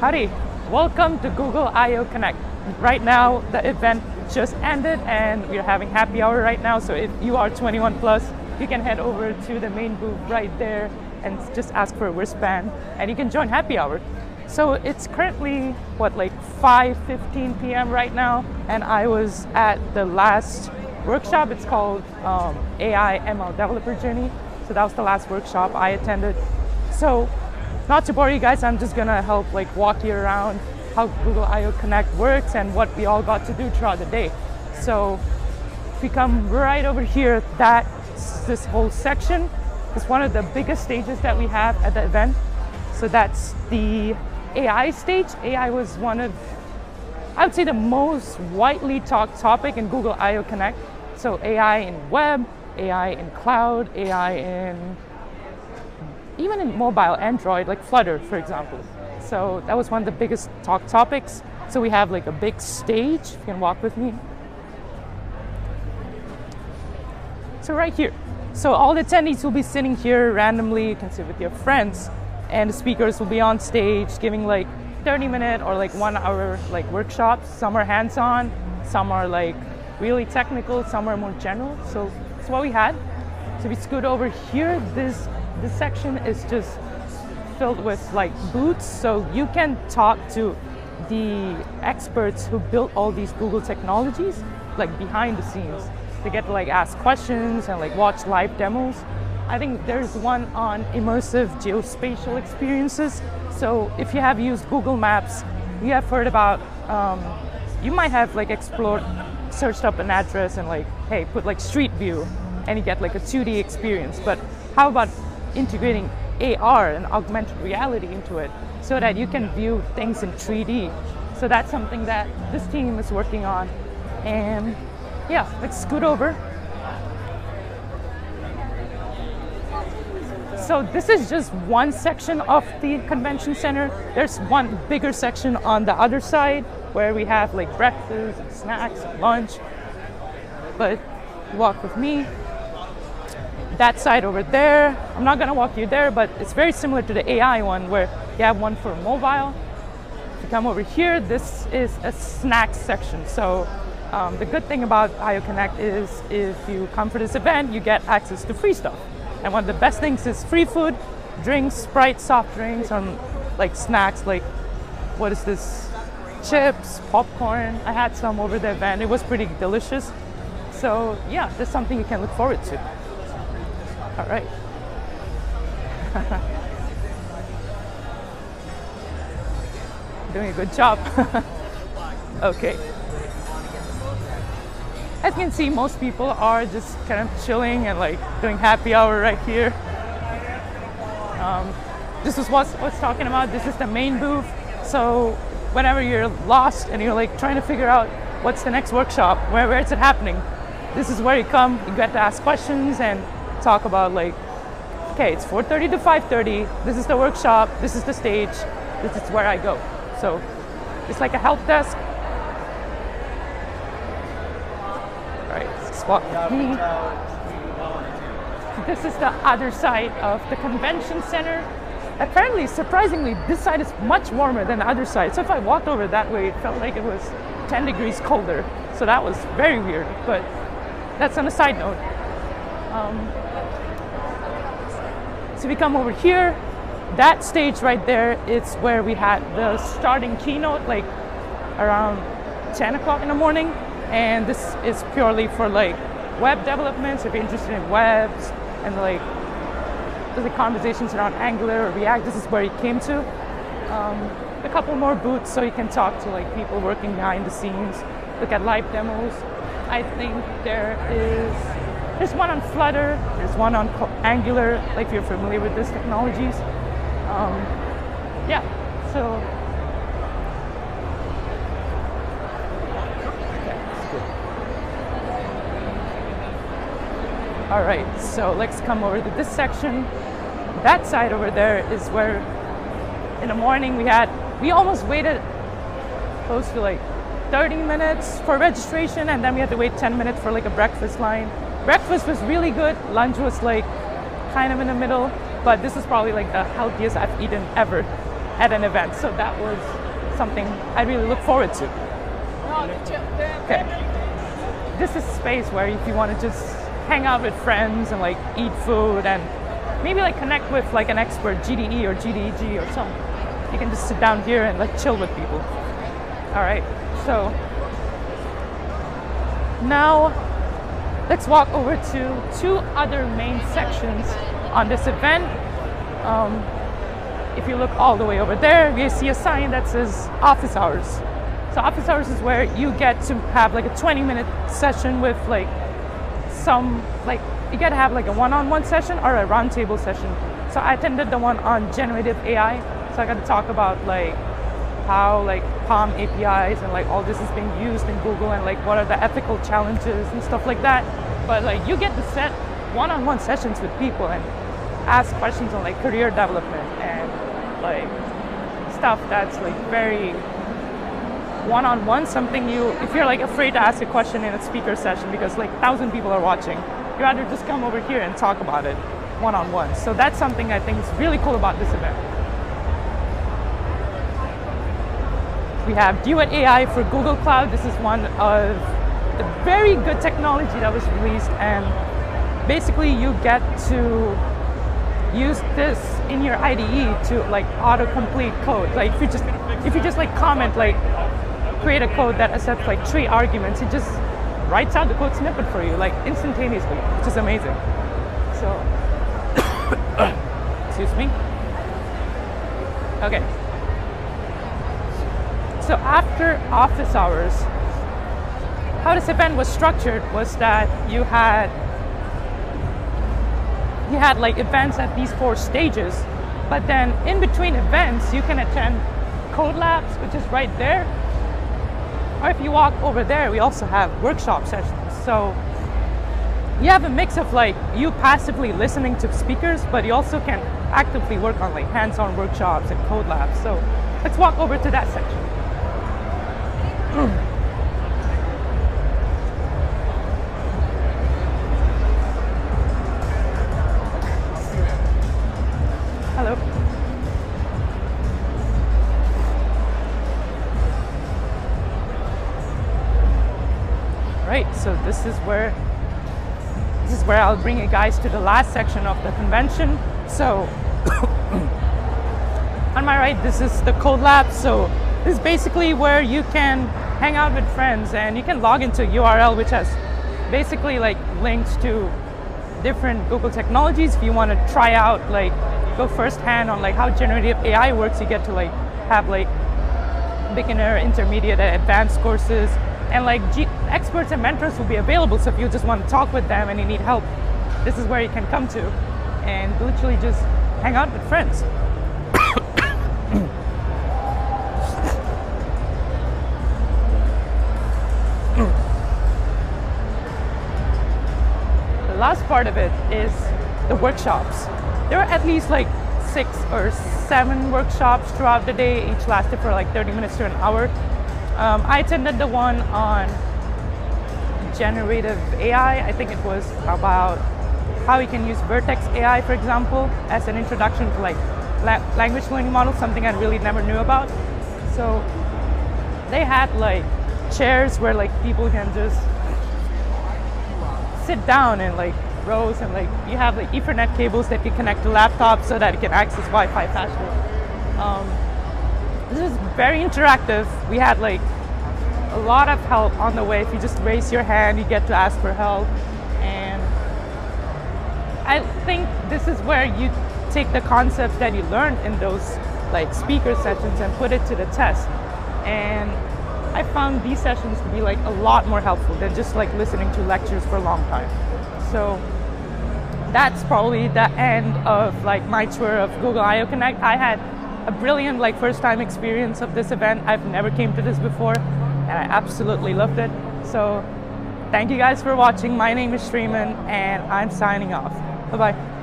Howdy, welcome to Google I/O Connect. Right now, the event just ended and we're having happy hour right now. So if you are 21 plus, you can head over to the main booth right there and just ask for a wristband and you can join happy hour. So it's currently what like 5:15 p.m. right now, and I was at the last workshop. It's called um, AI ML Developer Journey. So that was the last workshop I attended. So not to bore you guys, I'm just gonna help like walk you around how Google I/O Connect works and what we all got to do throughout the day. So if we come right over here, that this whole section is one of the biggest stages that we have at the event. So that's the AI stage. AI was one of, I would say, the most widely talked topic in Google I/O Connect. So AI in web, AI in cloud, AI in even in mobile Android, like Flutter, for example. So that was one of the biggest talk topics. So we have like a big stage. You can walk with me. So right here. So all the attendees will be sitting here randomly. You can sit with your friends, and the speakers will be on stage giving like 30 minute or like one hour like workshops. Some are hands-on, some are like really technical, some are more general. So that's what we had. So we scoot over here. This this section is just filled with like booths, so you can talk to the experts who built all these Google technologies, like behind the scenes. They get to like ask questions and like watch live demos. I think there's one on immersive geospatial experiences. So if you have used Google Maps, you have heard about, um, you might have like explored, searched up an address and like, hey, put like street view and you get like a 2D experience. But how about integrating AR and augmented reality into it so that you can view things in 3D. So that's something that this team is working on. And yeah, let's scoot over. So this is just one section of the convention center. There's one bigger section on the other side where we have like breakfast, and snacks, and lunch. But walk with me that side over there. I'm not gonna walk you there, but it's very similar to the AI one where you have one for mobile. If you come over here, this is a snack section. So um, the good thing about I/O Connect is if you come for this event, you get access to free stuff. And one of the best things is free food, drinks, Sprite, soft drinks, and like snacks like what is this? Chips, popcorn. I had some over the event. It was pretty delicious. So yeah, that's something you can look forward to. All right. Doing a good job. okay. As you can see, most people are just kind of chilling and like doing happy hour right here. Um, this is what I was talking about. This is the main booth. So whenever you're lost and you're like trying to figure out what's the next workshop, where, where is it happening, this is where you come. You get to ask questions and talk about like, okay, it's 4:30 to 5:30. This is the workshop. This is the stage. This is where I go. So it's like a help desk. All right, me. This is the other side of the convention center. Apparently, surprisingly, this side is much warmer than the other side. So if I walked over that way, it felt like it was 10 degrees colder. So that was very weird. But that's on a side note. Um, so we come over here. That stage right there is where we had the starting keynote, like around 10 o'clock in the morning. And this is purely for like web development. So if you're interested in webs and like the conversations around Angular or React, this is where it came to. Um, a couple more booths so you can talk to like people working behind the scenes, look at live demos. I think there is there's one on Flutter, there's one on Angular, like if you're familiar with these technologies. Um, yeah, so. All right, so let's come over to this section. That side over there is where in the morning we had, we almost waited close to like 30 minutes for registration and then we had to wait 10 minutes for like a breakfast line. Breakfast was really good, lunch was like kind of in the middle, but this is probably like the healthiest I've eaten ever. at an event. So that was something I really look forward to. Okay. This is a space where if you want to just hang out with friends and like eat food and maybe like connect with like an expert GDE or GDEG or something, you can just sit down here and like chill with people. All right. So now let's walk over to two other main sections on this event. Um, if you look all the way over there, you see a sign that says office hours. So office hours is where you get to have like a 20 minute session with like some like you get to have like a one-on-one session or a roundtable session. So I attended the one on generative AI. So I got to talk about like how like PaLM APIs and like all this is being used in Google and like what are the ethical challenges and stuff like that. But like you get to set one-on-one sessions with people and ask questions on like career development and like stuff that's like very one-on-one something you if you're like afraid to ask a question in a speaker session because like thousand people are watching you rather just come over here and talk about it one-on-one so that's something i think is really cool about this event We have Duet AI for Google Cloud. This is one of the very good technology that was released, and basically you get to use this in your IDE to like auto-complete code. Like if you just if you just like comment like create a code that accepts like three arguments, it just writes out the code snippet for you like instantaneously, which is amazing. So excuse me. Okay. So after office hours, how this event was structured was that you had you had like events at these four stages, but then in between events you can attend code labs, which is right there. Or if you walk over there, we also have workshop sessions. So you have a mix of like you passively listening to speakers, but you also can actively work on like hands-on workshops and code labs. So let's walk over to that section. Right, so this is where this is where I'll bring you guys to the last section of the convention. So on my right, this is the code lab. So this is basically where you can hang out with friends and you can log into URL which has basically like links to different Google technologies. If you want to try out like go firsthand on like how generative AI works, you get to like have like beginner, intermediate, advanced courses, and like G- experts and mentors will be available. So if you just want to talk with them and you need help, this is where you can come to, and literally just hang out with friends. the last part of it is the workshops. There are at least like six or seven workshops throughout the day. Each lasted for like 30 minutes to an hour. Um, I attended the one on generative AI. I think it was about how you can use Vertex AI, for example, as an introduction to like la- language learning models, something I really never knew about. So they had like chairs where like people can just sit down and like rows and like you have like Ethernet cables that you connect to laptops so that you can access Wi-Fi faster. Um, this is very interactive. We had like a lot of help on the way. If you just raise your hand, you get to ask for help. And I think this is where you take the concepts that you learned in those like speaker sessions and put it to the test. And I found these sessions to be like a lot more helpful than just like listening to lectures for a long time. So that's probably the end of like my tour of Google I/O Connect. I had a brilliant like first time experience of this event. I've never came to this before and I absolutely loved it. So thank you guys for watching. My name is Shreeman and I'm signing off. Bye bye.